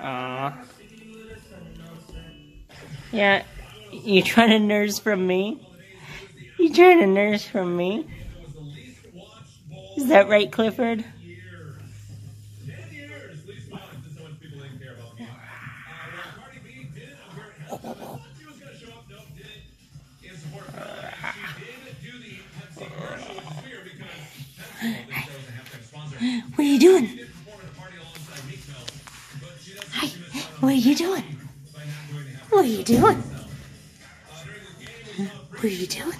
Aw. Yeah, you trying to nurse from me? You trying to nurse from me? Is that right, Clifford? What are you doing? What are you doing? What are you doing?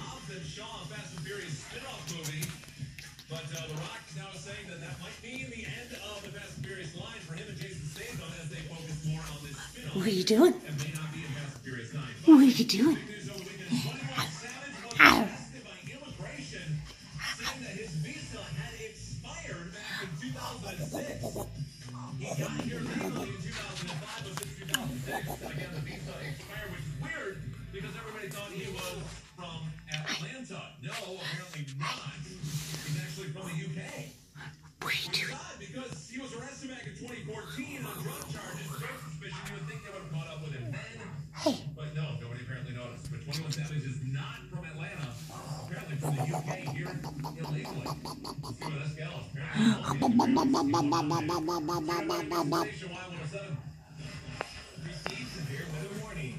What are you doing? and may not be in Fast and Furious 9. What are you doing? News over the weekend, 21 Savage was Ow. arrested by immigration, saying that his visa had expired back in 2006. He got here legally in 2005, but since 2006, again, the visa expired, which is weird because everybody thought he was from Atlanta. No, apparently not. He's actually from the UK. What are you doing? Because he was arrested back in 2014 on drug charges. Great suspicion. You would think they would have caught up with him then. Hey, But no, nobody apparently noticed. But 21 Savage is not from Atlanta. Apparently from the UK here illegally. Let's see where this goes. Apparently,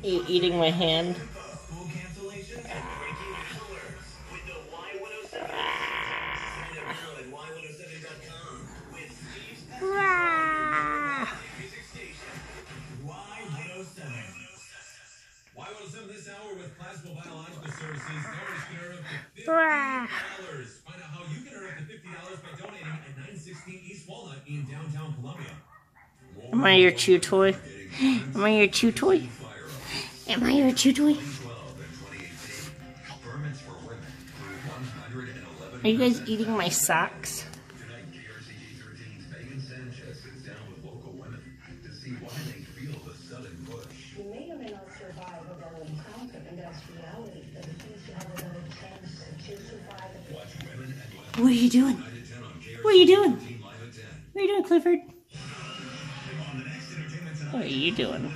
you eating my hand? School cancellations and breaking hours with the Y107. Sign up now at Y107.com with Steve's music station. Y107. Y107 this hour with Classical Biological Services. Donors can earn up to $50. Find out how you can earn up to $50 by donating at 916 East Walnut in downtown Columbia. Am I your chew toy? Am I your chew toy? Am I your chew toy? 12 and 2018. Permits for women through 111 Are you guys eating my socks? Tonight, KRCG 13's Megan Sanchez sits down with local women to see why they feel the sudden push. You may or may not survive a double encounter, and that's reality. But at least you have another chance to survive it. Watch Women and Life What are you doing? tonight at 10 on KRCG What are you doing? 13 live at 10. What are you doing, Clifford? What are you doing?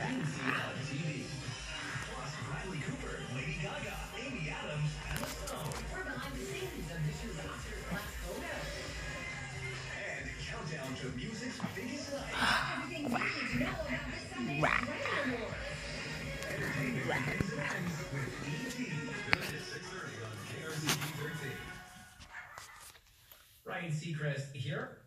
And see on TV. Plus, Bradley Cooper, Lady Gaga, Amy Adams, Emma Stone. We're behind the scenes of this year's Oscars Black Photo. And countdown to music's biggest night. Everything you need to know about this Sunday's Grammy Awards. Entertainment begins and ends with E.T. Tonight at 6:30 on KRCG 13. Ryan Seacrest here.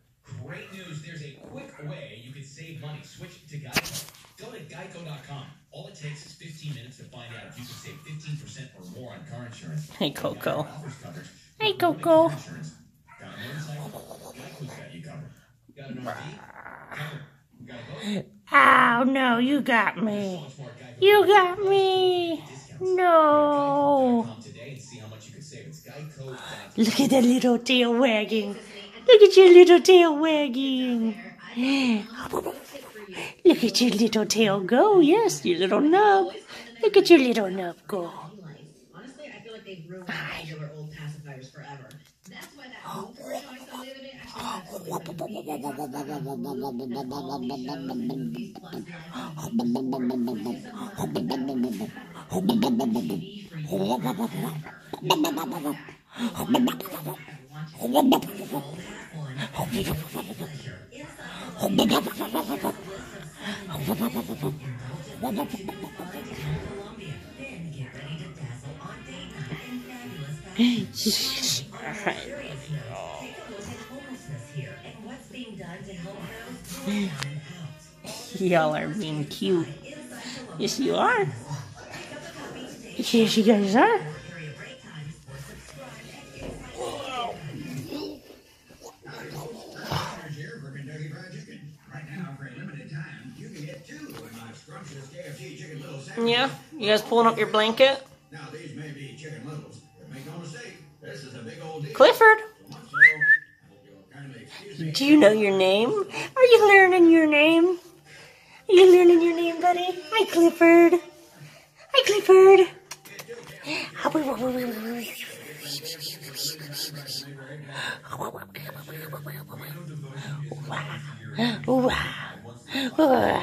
Great news. There's a quick way you can save money. Switch to Geico. Go to geico.com. All it takes is 15 minutes to find out if you can save 15% or more on car insurance. Hey, Coco. Geico offers coverage. Hey, Coco. car insurance. Got a motorcycle? Geico's got you covered. Got an RV? Covered. Got a boat? Oh no, you got me. much more at Geico. You got me. No. Geico.com today and see how much you can save. It's geico.com. Look at that little tail wagging. Look at your little tail wagging. Look at your little tail go. Yes, your little nub. Look at your little nub go. Honestly, I feel like they've ruined regular old pacifiers forever. That's why that old I saw the other day actually Y'all are being cute. Yes, you are. Yes, you guys are. Right now, for a limited yeah, you guys pulling up your blanket? Now, these may be chicken littles, but make no mistake, this is a big old deal. Clifford! Do you know your name? Are you learning your name? Are you learning your name, buddy? Hi, Clifford. Hi, Clifford. Wow. Wow. Wow.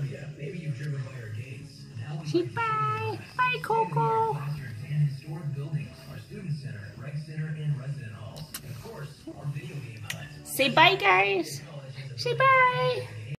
Say bye. Bye, Coco. Say bye, guys. Say bye.